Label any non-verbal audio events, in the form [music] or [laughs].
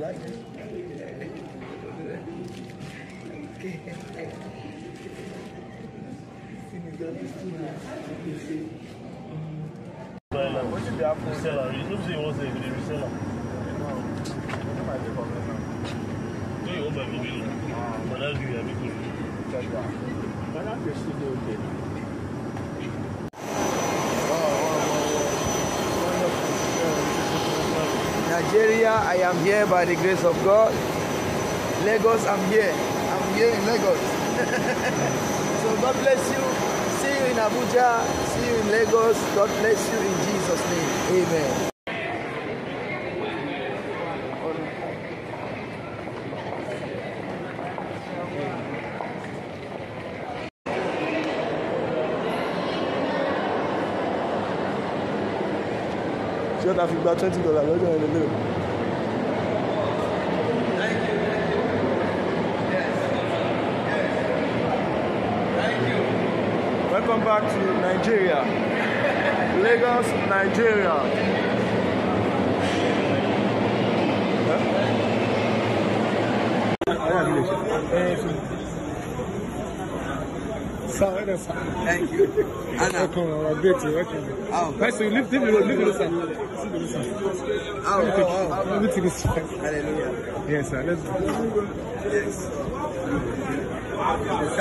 like it? Okay. Nice. You see? Well, what should be happening? Reseller. Know, say you want to say the reseller. Do you want my video? But that's you have it. Nigeria, I am here by the grace of God. Lagos, I'm here. I'm here in Lagos. [laughs] so God bless you. See you in Abuja. See you in Lagos. God bless you in Jesus' name. Amen. Ṣé ta fi gba twenty dollar lọ́jọ́ yẹn lélẹ̀ o. Welcome back to Nigeria. Lagos, Nigeria. Thank you. Anna. I'll bet you. Okay. Oh. So you live, live, live, live this side. Oh, oh, oh. Live this. Hallelujah. Yes, sir. Let's go. Yes.